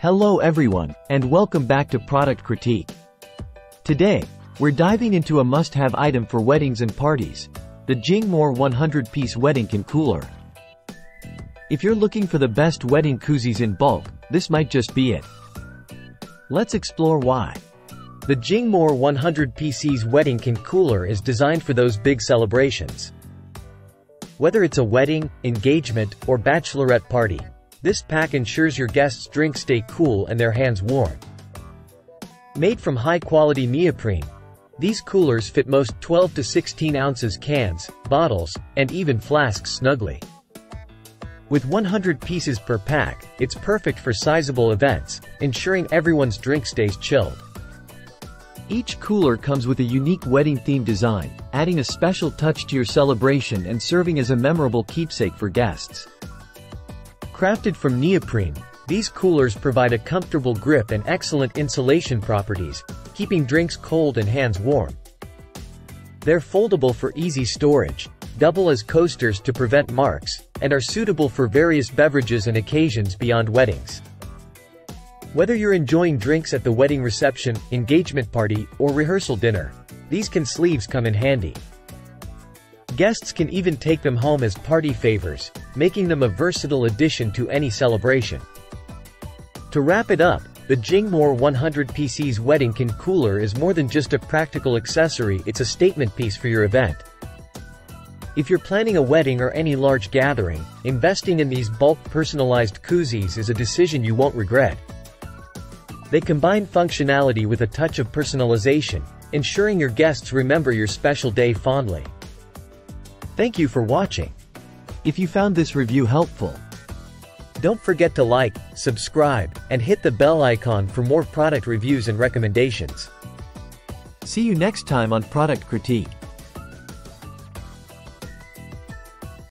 Hello everyone, and welcome back to Product Critique. Today, we're diving into a must-have item for weddings and parties, the Jingmore 100-piece wedding can cooler. If you're looking for the best wedding koozies in bulk, this might just be it. Let's explore why. The Jingmore 100 PC's wedding can cooler is designed for those big celebrations. Whether it's a wedding, engagement, or bachelorette party, this pack ensures your guests' drinks stay cool and their hands warm. Made from high-quality neoprene, these coolers fit most 12 to 16 ounces cans, bottles, and even flasks snugly. With 100 pieces per pack, it's perfect for sizable events, ensuring everyone's drink stays chilled. Each cooler comes with a unique wedding-themed design, adding a special touch to your celebration and serving as a memorable keepsake for guests. Crafted from neoprene, these coolers provide a comfortable grip and excellent insulation properties, keeping drinks cold and hands warm. They're foldable for easy storage, double as coasters to prevent marks, and are suitable for various beverages and occasions beyond weddings. Whether you're enjoying drinks at the wedding reception, engagement party, or rehearsal dinner, these can sleeves come in handy. Guests can even take them home as party favors, making them a versatile addition to any celebration. To wrap it up, the Jingmore 100 PC's wedding can cooler is more than just a practical accessory, it's a statement piece for your event. If you're planning a wedding or any large gathering, investing in these bulk personalized koozies is a decision you won't regret. They combine functionality with a touch of personalization, ensuring your guests remember your special day fondly. Thank you for watching. If you found this review helpful, don't forget to like, subscribe, and hit the bell icon for more product reviews and recommendations. See you next time on Product Critique.